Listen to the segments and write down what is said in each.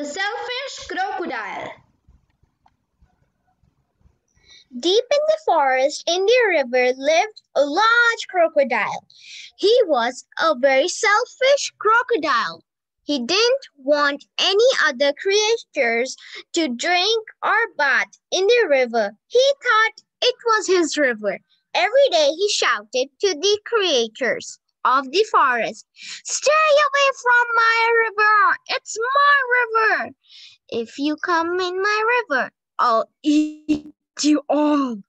The Selfish Crocodile Deep in the forest in the river lived a large crocodile. He was a very selfish crocodile. He didn't want any other creatures to drink or bath in the river. He thought it was his river. Every day he shouted to the creatures of the forest, Stay away from my river! It's my river! If you come in my river, I'll eat you all.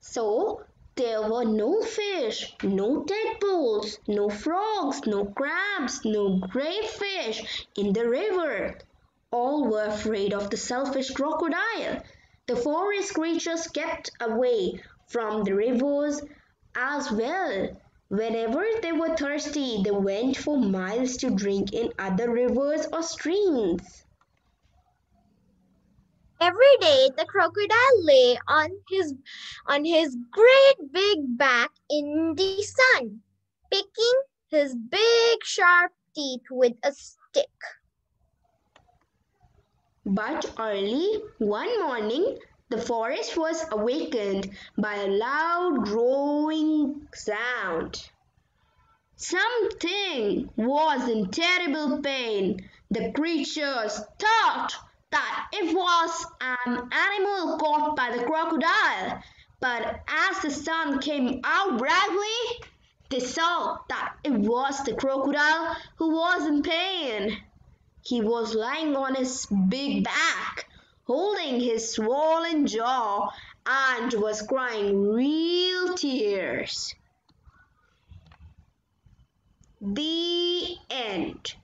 So there were no fish, no tadpoles, no frogs, no crabs, no crayfish in the river. All were afraid of the selfish crocodile. The forest creatures kept away from the rivers as well. Whenever they were thirsty, they went for miles to drink in other rivers or streams. Every day the crocodile lay on his on his great big back in the sun, picking his big sharp teeth with a stick. But early one morning, the forest was awakened by a loud growing sound. Something was in terrible pain. The creatures thought that it was an animal caught by the crocodile. But as the sun came out brightly, they saw that it was the crocodile who was in pain. He was lying on his big back, holding his swollen jaw, and was crying real tears. The end.